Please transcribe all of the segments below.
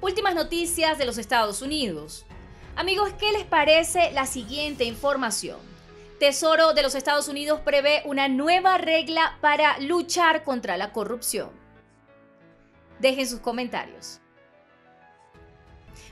Últimas noticias de los Estados Unidos. Amigos, ¿qué les parece la siguiente información? Tesoro de los Estados Unidos prevé una nueva regla para luchar contra la corrupción. Dejen sus comentarios.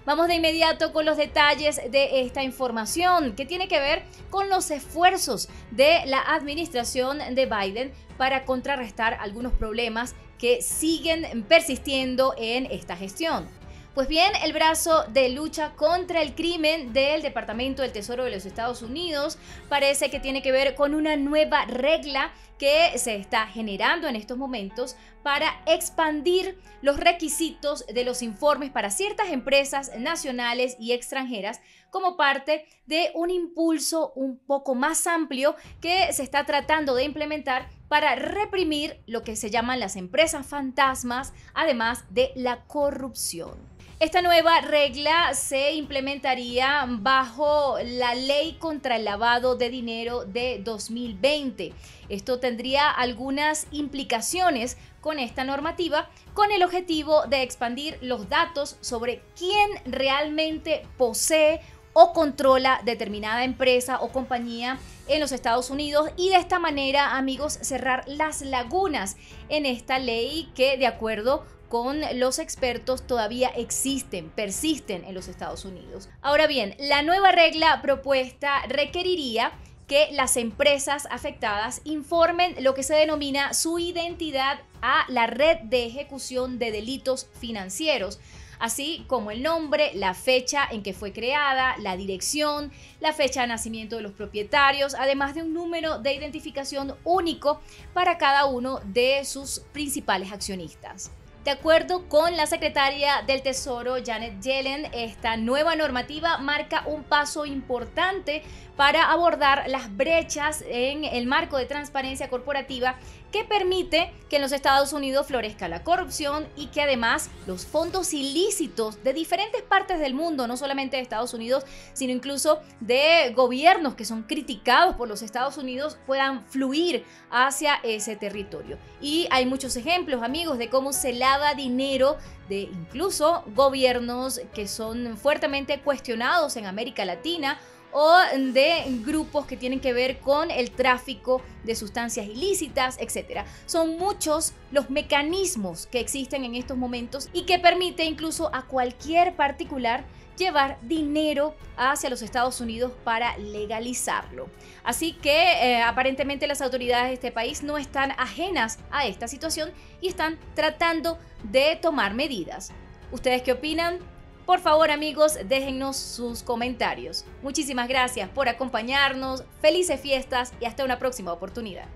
Vamos de inmediato con los detalles de esta información que tiene que ver con los esfuerzos de la administración de Biden para contrarrestar algunos problemas que siguen persistiendo en esta gestión. Pues bien, el brazo de lucha contra el crimen del Departamento del Tesoro de los Estados Unidos parece que tiene que ver con una nueva regla que se está generando en estos momentos para expandir los requisitos de los informes para ciertas empresas nacionales y extranjeras como parte de un impulso un poco más amplio que se está tratando de implementar para reprimir lo que se llaman las empresas fantasmas, además de la corrupción. Esta nueva regla se implementaría bajo la ley contra el lavado de dinero de 2020. Esto tendría algunas implicaciones con esta normativa con el objetivo de expandir los datos sobre quién realmente posee o controla determinada empresa o compañía en los Estados Unidos y de esta manera, amigos, cerrar las lagunas en esta ley que de acuerdo con los expertos todavía existen, persisten en los Estados Unidos. Ahora bien, la nueva regla propuesta requeriría que las empresas afectadas informen lo que se denomina su identidad a la red de ejecución de delitos financieros, así como el nombre, la fecha en que fue creada, la dirección, la fecha de nacimiento de los propietarios, además de un número de identificación único para cada uno de sus principales accionistas. De acuerdo con la secretaria del Tesoro, Janet Yellen, esta nueva normativa marca un paso importante para abordar las brechas en el marco de transparencia corporativa que permite que en los Estados Unidos florezca la corrupción y que además los fondos ilícitos de diferentes partes del mundo, no solamente de Estados Unidos, sino incluso de gobiernos que son criticados por los Estados Unidos, puedan fluir hacia ese territorio. Y hay muchos ejemplos, amigos, de cómo se lava dinero de incluso gobiernos que son fuertemente cuestionados en América Latina o de grupos que tienen que ver con el tráfico de sustancias ilícitas, etc. Son muchos los mecanismos que existen en estos momentos y que permite incluso a cualquier particular llevar dinero hacia los Estados Unidos para legalizarlo. Así que eh, aparentemente las autoridades de este país no están ajenas a esta situación y están tratando de tomar medidas. ¿Ustedes qué opinan? Por favor amigos, déjennos sus comentarios. Muchísimas gracias por acompañarnos, felices fiestas y hasta una próxima oportunidad.